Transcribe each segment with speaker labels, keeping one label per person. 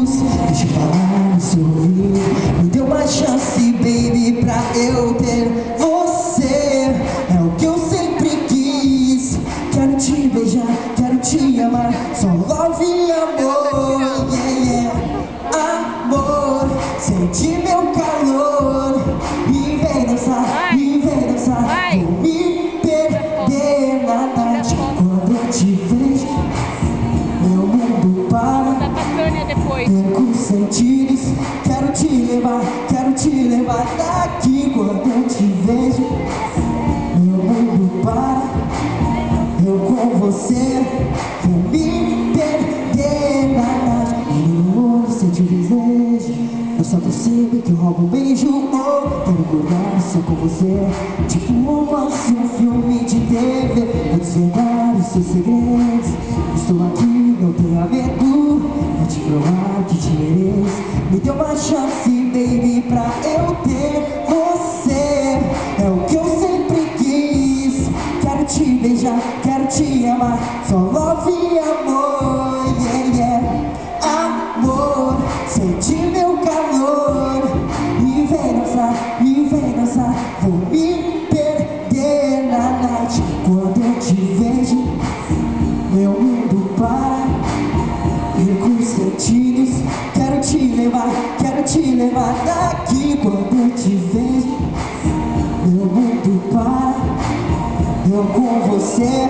Speaker 1: luz Deixa eu falar no seu Me dê uma chance, baby, pra eu ter você. É o que eu sempre quis. Quero te beijar, quero te amar. Só love e amor, Quero te levar, quero te levar daqui quando eu te vejo. Meu mundo para, eu com você, vou me perder na no olho sente o desejo, eu só percebo que eu roubo um beijo. Oh, quero acordar só com você, tipo um filme de TV. Vou desvendar os seus segredos, Me dê uma chance, baby, pra eu ter você. É o que eu sempre quis. Quero te beijar, quero te amar. Só love e amor, yeah, yeah. Amor, sente meu calor. E vem dançar, e vem dançar. Vou me perder na night. Quando eu te vejo levar daqui quando te vejo. Meu mundo para, eu com você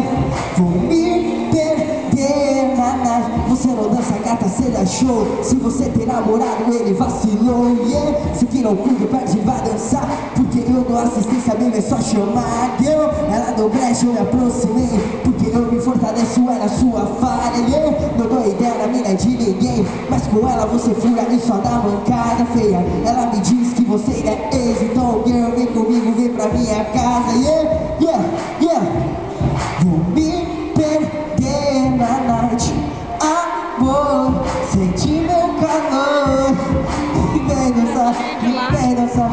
Speaker 1: vou me perder na night. Você não dança gata, seria show. Se você tem namorado, ele vacilou, yeah. Se não cuida, perde vai dançar. Porque eu dou assistência, mesmo é só chamar. Eu, ela do brecha, eu me aproximei. Porque eu me fortaleço, é na sua falha, yeah. Mas com ela você fura e só dá mancada feia. Ela me diz que você é ex, então girl, vem comigo, vem pra minha casa, yeah, yeah, yeah. Vou me perder na night Amor, sente meu calor. E vem dançar, e vem dançar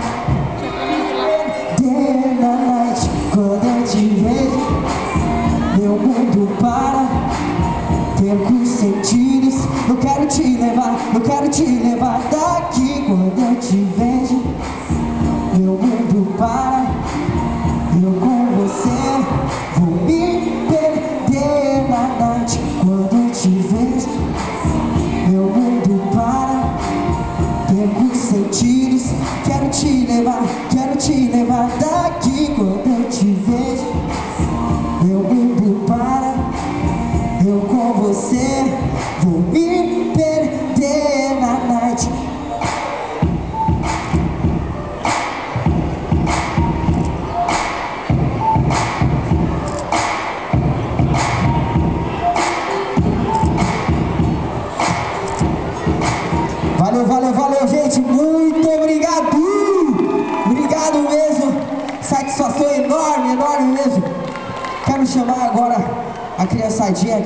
Speaker 1: Perder na night Quando eu te vejo Meu mundo para. Perco sentidos Eu quero te levar, eu quero te levar daqui Quando eu te vejo Meu mundo para eu com você vou me perder na noite quando eu te vejo. Meu mundo para, perco os sentidos. Quero te levar, quero te levar daqui Valeu, valeu, gente. Muito obrigado. Obrigado mesmo. Satisfação enorme, enorme mesmo. Quero chamar agora a criançadinha aqui.